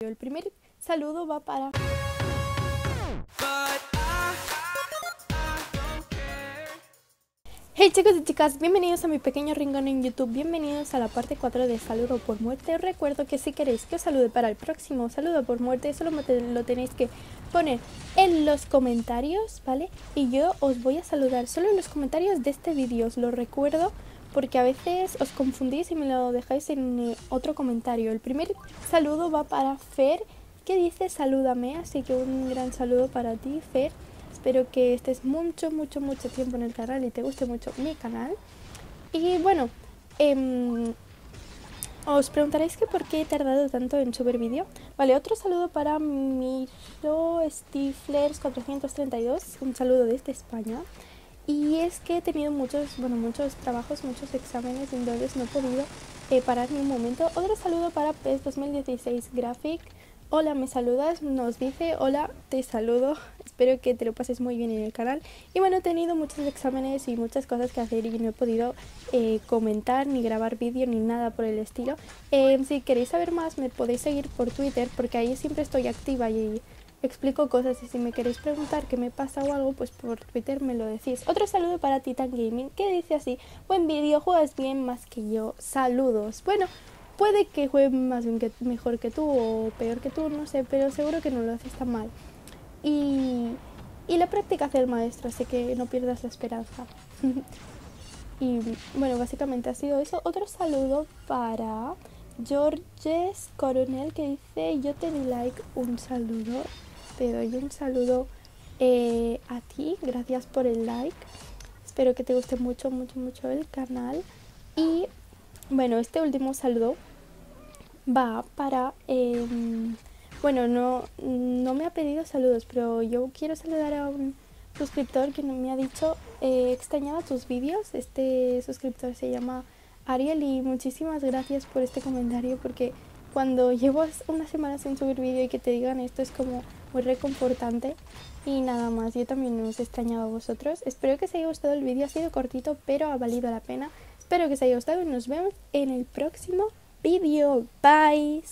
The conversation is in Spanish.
El primer saludo va para... Hey chicos y chicas, bienvenidos a mi pequeño rincón en YouTube, bienvenidos a la parte 4 de Saludo por Muerte. Os recuerdo que si queréis que os salude para el próximo Saludo por Muerte, solo lo tenéis que poner en los comentarios, ¿vale? Y yo os voy a saludar solo en los comentarios de este vídeo, os lo recuerdo porque a veces os confundís y me lo dejáis en eh, otro comentario. El primer saludo va para Fer, que dice salúdame, así que un gran saludo para ti, Fer. Espero que estés mucho, mucho, mucho tiempo en el canal y te guste mucho mi canal. Y bueno, em, os preguntaréis que por qué he tardado tanto en subir vídeo. Vale, otro saludo para Miro Stiflers 432, un saludo desde España. Y es que he tenido muchos, bueno, muchos trabajos, muchos exámenes, entonces no he podido eh, parar ni un momento. Otro saludo para PES 2016 Graphic. Hola, me saludas, nos dice, hola, te saludo, espero que te lo pases muy bien en el canal. Y bueno, he tenido muchos exámenes y muchas cosas que hacer y no he podido eh, comentar ni grabar vídeo ni nada por el estilo. Eh, si queréis saber más me podéis seguir por Twitter porque ahí siempre estoy activa y explico cosas y si me queréis preguntar qué me pasa o algo, pues por Twitter me lo decís. Otro saludo para Titan Gaming que dice así, buen vídeo, juegas bien más que yo, saludos. Bueno, Puede que juegue más bien que, mejor que tú o peor que tú, no sé, pero seguro que no lo haces tan mal. Y, y la práctica hace el maestro, así que no pierdas la esperanza. y bueno, básicamente ha sido eso. Otro saludo para Georges Coronel que dice, yo te di like, un saludo, te doy un saludo eh, a ti, gracias por el like. Espero que te guste mucho, mucho, mucho el canal. Y bueno, este último saludo va para... Em, bueno, no, no me ha pedido saludos, pero yo quiero saludar a un suscriptor que me ha dicho, eh, extrañaba tus vídeos. Este suscriptor se llama Ariel y muchísimas gracias por este comentario porque cuando llevo una semana sin subir vídeo y que te digan esto es como muy reconfortante. Y nada más, yo también os he extrañado a vosotros. Espero que os haya gustado el vídeo, ha sido cortito pero ha valido la pena. Espero que os haya gustado y nos vemos en el próximo vídeo. Bye.